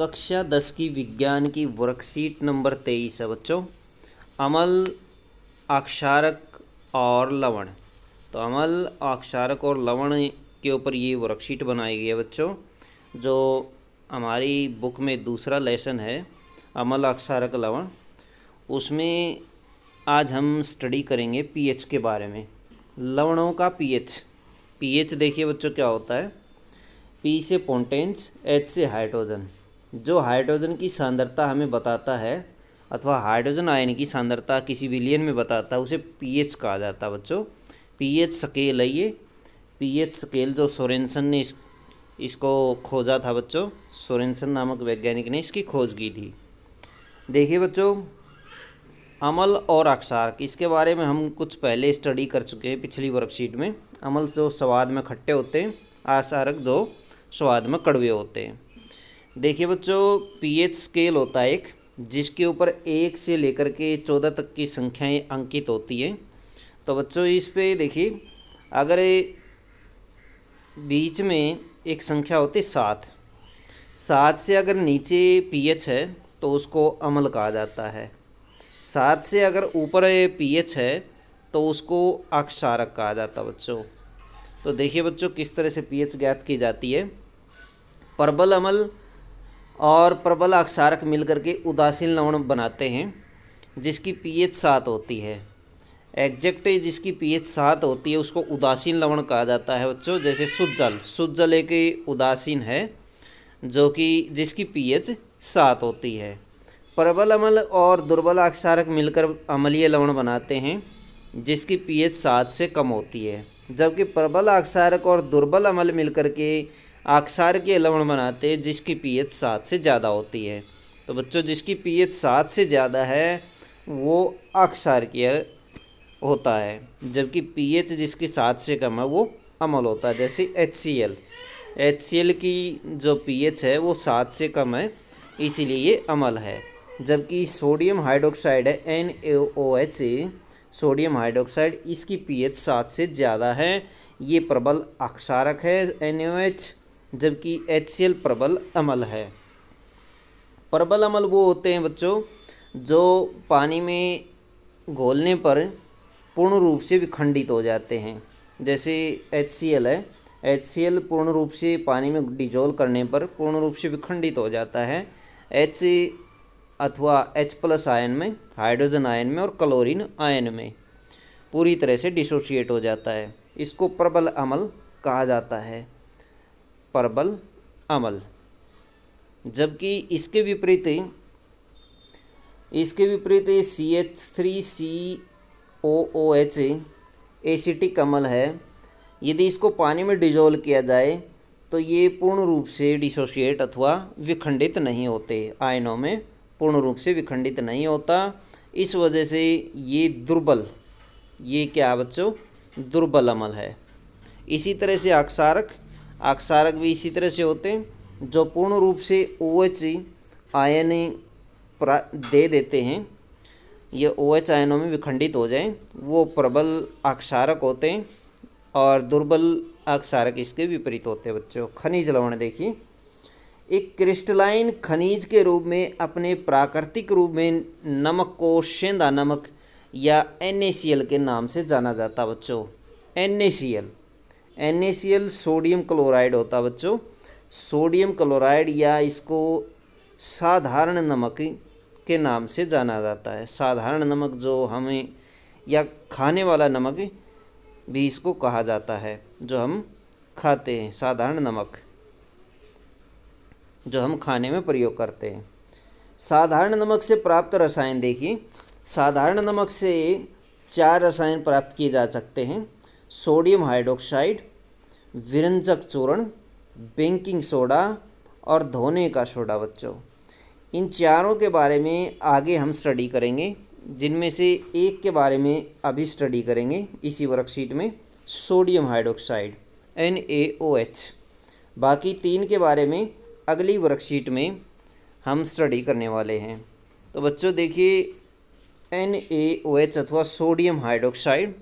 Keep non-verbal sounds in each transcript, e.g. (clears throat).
कक्षा दस की विज्ञान की वर्कशीट नंबर तेईस है बच्चों। अमल अक्षारक और लवण। तो अमल अक्षारक और लवण के ऊपर ये वर्कशीट बनाई गई है बच्चों, जो हमारी बुक में दूसरा लेसन है, अमल अक्षारक लवण। उसमें आज हम स्टडी करेंगे पीएच के बारे में। लवणों का पीएच पीएच देखिए बच्चों क्या होता है। पी से पोंटेंस एच से हाइड्रोजन जो हाइड्रोजन की सांद्रता हमें बताता है, अथवा हाइड्रोजन आयन की सांद्रता किसी विलियन में बताता है, उसे पीएच कहा जाता है बच्चों। पीएच स्केल है ये पीएच स्केल जो सोरेंसन ने इस, इसको खोजा था बच्चों सोरेंसन नामक वैज्ञानिक ने इसकी खोज की थी। देखिए बच्चों, अमल और अक्षारक इसके बारे में हम कुछ पहले स्टडी कर चुके हैं पिछली वर्कशीट में। अमल जो स्वाद में खट्टे होते हैं आसारक जो स्वाद में कड़वे होते हैं। देखिए बच्चों, पीएच स्केल होता है एक, जिसके ऊपर एक से लेकर के चौदह तक की संख्याएँ अंकित होती हैं। तो बच्चों, इस पे देखिए, अगर बीच में एक संख्या होती है सात सात से अगर नीचे पीएच है तो उसको अमल कहा जाता है। सात से अगर ऊपर पीएच है तो उसको अक्षारक कहा जाता है बच्चों। तो देखिए बच्चों, किस तरह से पीएच ज्ञात की जाती है। प्रबल अमल और प्रबल अक्षारक मिलकर के उदासीन लवण बनाते हैं, जिसकी पीएच सात होती है। एग्जैक्ट जिसकी पीएच सात होती है, उसको उदासीन लवण कहा जाता है, बच्चों, जैसे शुद्ध जल शुद्ध जल एक उदासीन है, जो कि जिसकी पीएच सात होती है। प्रबल अमल और दुर्बल अक्षारक मिलकर अमलीय लवण बनाते हैं, जिसकी पीएच सात से कम होती है। जबकि प्रबल अक्षारक और दुर्बल अमल मिलकर के आक्षार के लवण बनाते हैं, जिसकी पीएच सात से ज़्यादा होती है। तो बच्चों, जिसकी पीएच सात से ज़्यादा है, वो अक्षारकीय होता है, जबकि पीएच जिसकी सात से कम है, वो अमल होता है, जैसे H C L. H C L की जो पीएच है, वो सात से कम है, इसीलिए ये अमल है। जबकि सोडियम हाइड्रोक्साइड है, N O H sodium hydroxide इसकी पीएच सात से ज़्यादा है, ये प्रबल अक्षारक है, एन जबकि एच प्रबल अमल है। प्रबल अमल वो होते हैं बच्चों, जो पानी में घोलने पर पूर्ण रूप से विखंडित हो जाते हैं। जैसे एच है एच पूर्ण रूप से पानी में डिजोल्व करने पर पूर्ण रूप से विखंडित हो जाता है। एच अथवा एच प्लस आयन में हाइड्रोजन आयन में और क्लोरीन आयन में पूरी तरह से डिसोशिएट हो जाता है। इसको प्रबल अमल कहा जाता है। प्रबल अमल। जबकि इसके विपरीत इसके विपरीत C H three C O O H acetic अमल है। यदि इसको पानी में डिजोल्व किया जाए तो ये पूर्ण रूप से डिसोशिएट अथवा विखंडित नहीं होते। आयनों में पूर्ण रूप से विखंडित नहीं होता। इस वजह से ये दुर्बल ये क्या बच्चों? दुर्बल अमल है। इसी तरह से अक्षारक अक्षारक भी इसी तरह से होते हैं, जो पूर्ण रूप से ओ एच आयन दे देते हैं। ये ओ एच आयनों में विखंडित हो जाए, वो प्रबल अक्षारक होते हैं और दुर्बल अक्षारक इसके विपरीत होते हैं बच्चों। खनिज लवण देखिए। एक क्रिस्टलाइन खनिज के रूप में, अपने प्राकृतिक रूप में नमक को शेंदा नमक या एन के नाम से जाना जाता बच्चों। एन NACL सोडियम क्लोराइड होता बच्चों। सोडियम क्लोराइड या इसको साधारण नमक के नाम से जाना जाता है। साधारण नमक जो हमें या खाने वाला नमक भी इसको कहा जाता है, जो हम खाते हैं, साधारण नमक, जो हम खाने में प्रयोग करते हैं। साधारण नमक से प्राप्त रसायन देखिए। साधारण नमक से चार रसायन प्राप्त किए जा सकते हैं। सोडियम हाइड्रोक्साइड विरंजक चूर्ण बेकिंग सोडा और धोने का सोडा बच्चों। इन चारों के बारे में आगे हम स्टडी करेंगे, जिनमें से एक के बारे में अभी स्टडी करेंगे इसी वर्कशीट में sodium hydroxide N A O H बाकी तीन के बारे में अगली वर्कशीट में हम स्टडी करने वाले हैं। तो बच्चों देखिए एन ए ओ एच अथवा sodium hydroxide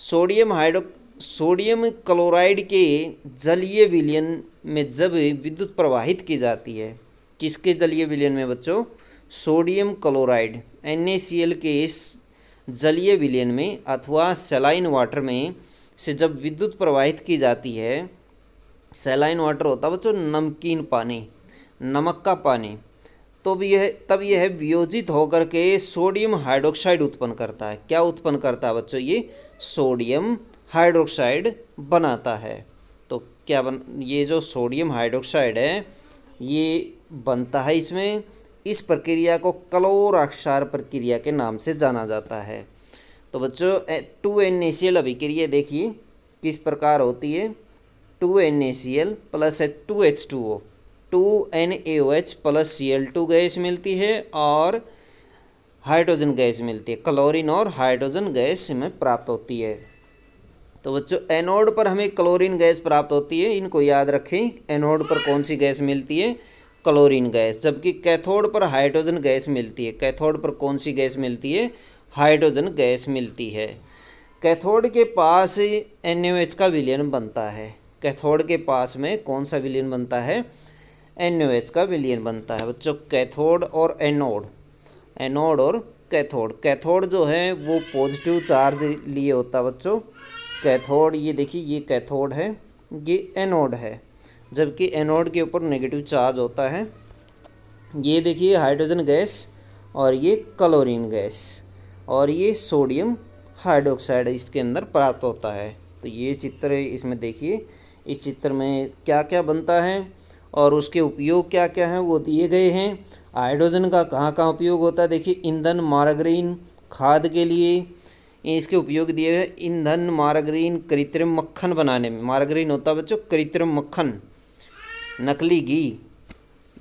sodium hydro sodium chloride के जलीय विलयन में जब विद्युत प्रवाहित की जाती है, किसके जलीय विलयन में बच्चों? सोडियम क्लोराइड NaCl के इस जलीय विलयन में अथवा सेलाइन वाटर में से जब विद्युत प्रवाहित की जाती है, सेलाइन वाटर होता है बच्चों नमकीन पानी, नमक का पानी तो भी यह, तब यह वियोजित होकर के सोडियम हाइड्रोक्साइड उत्पन्न करता है। क्या उत्पन्न करता है बच्चों? ये सोडियम हाइड्रोक्साइड बनाता है। तो क्या बन, ये जो सोडियम हाइड्रोक्साइड है, ये बनता है इसमें। इस प्रक्रिया को कलोराक्षार प्रक्रिया के नाम से जाना जाता है। तो बच्चों two N A C L अभिक्रिया देखिए, किस प्रकार होती है। Two N A C L plus है two H two O two N A O H plus C L two gas मिलती है और हाइड्रोजन गैस मिलती है। क्लोरीन और हाइड्रोजन गैस में प्राप्त होती है। तो बच्चों, एनोड पर हमें क्लोरीन गैस प्राप्त होती है। इनको याद रखें, एनोड पर कौन सी गैस मिलती है? Chlorine gas. जबकि कैथोड पर हाइड्रोजन गैस मिलती है। कैथोड पर कौन सी गैस मिलती है? हाइड्रोजन गैस मिलती है। कैथोड के पास एन का विलियन बनता है। कैथोड के पास में कौन सा विलियन बनता है? एन का विलियन बनता है। बच्चों, कैथोड और एनोड। एनोड और कैथोड। कैथोड जो है, वो पॉजिटिव चार्ज लिए होता है बच्चों। कैथोड, ये देखिए, ये कैथोड है, ये एनोड है, जबकि एनोड के ऊपर नेगेटिव चार्ज होता है। ये देखिए हाइड्रोजन गैस और ये क्लोरीन गैस और ये सोडियम हाइड्रोक्साइड इसके अंदर प्राप्त होता है। तो ये चित्र इसमें देखिए, इस चित्र में क्या क्या बनता है और उसके उपयोग क्या क्या हैं, वो दिए गए हैं। हाइड्रोजन का कहाँ कहाँ उपयोग होता है, देखिए, ईंधन मार्गरीन खाद के लिए इसके उपयोग दिए गए ईंधन, मार्गरीन, कृत्रिम मक्खन बनाने में। मार्गरीन होता है बच्चों, कृत्रिम मक्खन, नकली घी,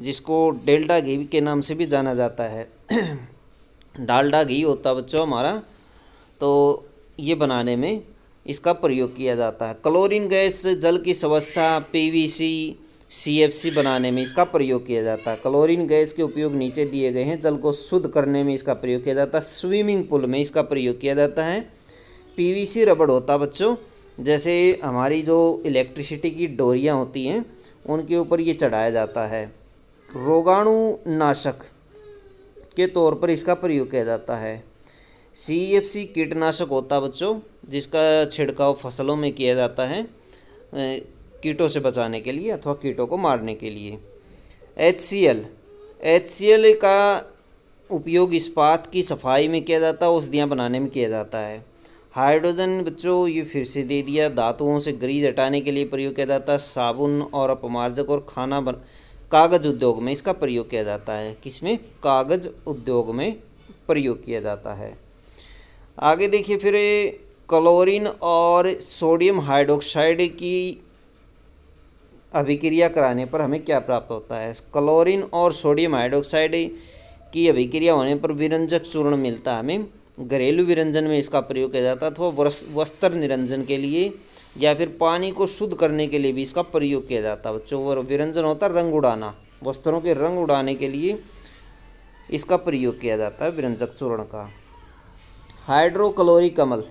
जिसको डेल्टा घी के नाम से भी जाना जाता है। (clears throat) डालडा घी होता है बच्चों हमारा तो ये बनाने में इसका प्रयोग किया जाता है। क्लोरीन गैस, जल की व्यवस्था पीवीसी सीएफसी बनाने में इसका प्रयोग किया जाता है। क्लोरीन गैस के उपयोग नीचे दिए गए हैं। जल को शुद्ध करने में इसका प्रयोग किया जाता है। स्विमिंग पूल में इसका प्रयोग किया जाता है। पीवीसी रबड़ होता है बच्चों। जैसे हमारी जो इलेक्ट्रिसिटी की डोरियाँ होती हैं, उनके ऊपर ये चढ़ाया जाता है। रोगाणु नाशक के तौर पर इसका प्रयोग किया जाता है। सी एफ़ सी कीटनाशक होता बच्चों, जिसका छिड़काव फ़सलों में किया जाता है। कीटों से बचाने के लिए अथवा कीटों को मारने के लिए। H C L H C L का उपयोग इस्पात की सफ़ाई में किया जाता है, औषधियाँ बनाने में किया जाता है। हाइड्रोजन बच्चों, ये फिर से दे दिया। धातुओं से ग्रीज हटाने के लिए प्रयोग किया जाता है। साबुन और अपमार्जक और खाना बन, कागज़ उद्योग में इसका प्रयोग किया जाता है। किसमें? कागज़ उद्योग में प्रयोग किया जाता है। आगे देखिए फिर क्लोरीन और सोडियम हाइड्रोक्साइड की अभिक्रिया कराने पर हमें क्या प्राप्त होता है? क्लोरीन और सोडियम हाइड्रोक्साइड की अभिक्रिया होने पर विरंजक चूर्ण मिलता है। हमें घरेलू विरंजन में इसका प्रयोग किया जाता है, अथवा वस्त्र निरंजन के लिए, या फिर पानी को शुद्ध करने के लिए भी इसका प्रयोग किया जाता है। बच्चों वो विरंजन होता है, रंग उड़ाना, वस्त्रों के रंग उड़ाने के लिए इसका प्रयोग किया जाता है विरंजक चूर्ण का। हाइड्रोक्लोरिक अमल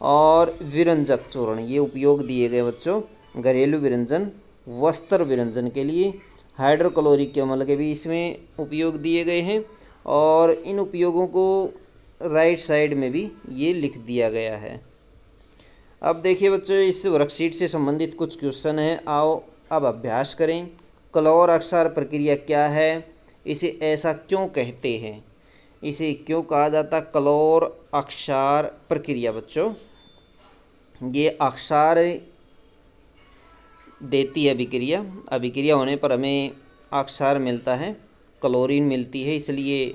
और विरंजक चूर्ण, ये उपयोग दिए गए बच्चों घरेलू विरंजन, वस्त्र विरंजन के लिए हाइड्रोक्लोरिक अमल के भी इसमें उपयोग दिए गए हैं और इन उपयोगों को राइट साइड में भी ये लिख दिया गया है। अब देखिए बच्चों, इस वर्कशीट से संबंधित कुछ क्वेश्चन हैं। आओ, अब अभ्यास करें। क्लोर अक्षार प्रक्रिया क्या है? इसे ऐसा क्यों कहते हैं? इसे क्यों कहा जाता क्लोर अक्षार प्रक्रिया बच्चों। ये अक्षार देती है अभिक्रिया। अभिक्रिया होने पर हमें अक्षार मिलता है, क्लोरीन मिलती है, इसलिए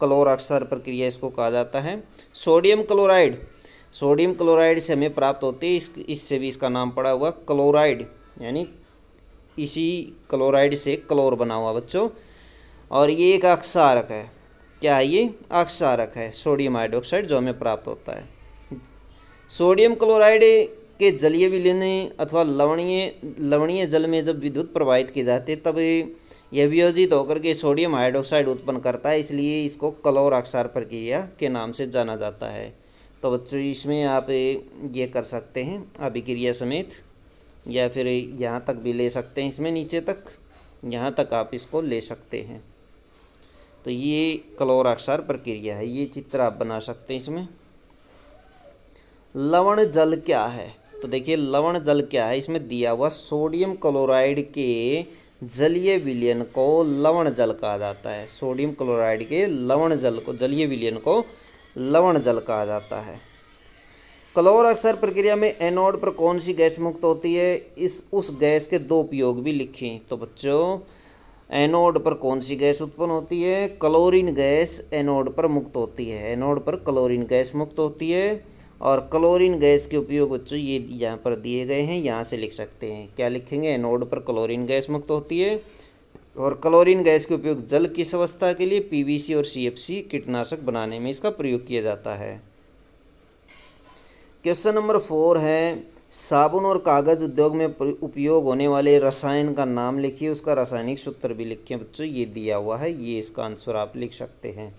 क्लोर अक्षार प्रक्रिया इसको कहा जाता है। Sodium chloride. सोडियम क्लोराइड से हमें प्राप्त होती है, इस, इससे भी इसका नाम पड़ा हुआ क्लोराइड, यानी इसी क्लोराइड से क्लोर बना हुआ बच्चों। और ये एक अक्षारक है। क्या है ये? अक्षारक है, सोडियम हाइड्रोक्साइड जो हमें प्राप्त होता है। सोडियम क्लोराइड के जलीय विलीन अथवा लवणीय लवणीय जल में जब विद्युत प्रवाहित की जाती तब यह वियोजित होकर के सोडियम हाइड्रोक्साइड उत्पन्न करता है, इसलिए इसको कलोर अक्षार प्रक्रिया के नाम से जाना जाता है। तो बच्चों, इसमें आप ये कर सकते हैं, अभिक्रिया समेत, या फिर यहाँ तक भी ले सकते हैं, इसमें नीचे तक, यहाँ तक आप इसको ले सकते हैं। तो ये क्लोराक्षार प्रक्रिया है, ये चित्र आप बना सकते हैं इसमें। लवण जल क्या है? तो देखिए, लवण जल क्या है? इसमें दिया हुआ सोडियम क्लोराइड के जलीय विलयन को लवण जल कहा जाता है। सोडियम क्लोराइड के लवण जल को, जलीय विलयन को लवण जल कहा जाता है। क्लोर अक्सर प्रक्रिया में एनोड पर कौन सी गैस मुक्त होती है? इस, उस गैस के दो उपयोग भी लिखें। तो बच्चों, एनोड पर कौन सी गैस उत्पन्न होती है? क्लोरीन गैस एनोड पर मुक्त होती है। एनोड पर क्लोरीन गैस मुक्त होती है। और क्लोरीन गैस के उपयोग बच्चों ये यहाँ पर दिए गए हैं, यहाँ से लिख सकते हैं। क्या लिखेंगे? एनोड पर क्लोरीन गैस मुक्त होती है और क्लोरीन गैस के उपयोग जल किस अवस्था के लिए पीवीसी और सीएफसी कीटनाशक बनाने में इसका प्रयोग किया जाता है। क्वेश्चन नंबर फोर है, साबुन और कागज़ उद्योग में उपयोग होने वाले रसायन का नाम लिखिए, उसका रासायनिक सूत्र भी लिखिए। बच्चों, ये दिया हुआ है, ये इसका आंसर आप लिख सकते हैं।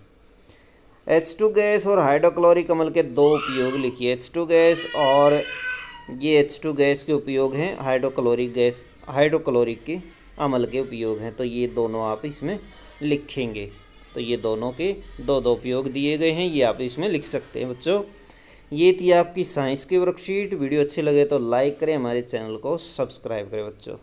एच टू गैस और हाइड्रोक्लोरिक अमल के दो उपयोग लिखिए। एच टू गैस और ये एच टू गैस के उपयोग हैं हाइड्रोक्लोरिक गैस हाइड्रोक्लोरिक के अमल के उपयोग हैं। तो ये दोनों आप इसमें लिखेंगे। तो ये दोनों के दो दो उपयोग दिए गए हैं, ये आप इसमें लिख सकते हैं बच्चों। ये थी आपकी साइंस की वर्कशीट वीडियो अच्छी लगे तो लाइक करें, हमारे चैनल को सब्सक्राइब करें बच्चों।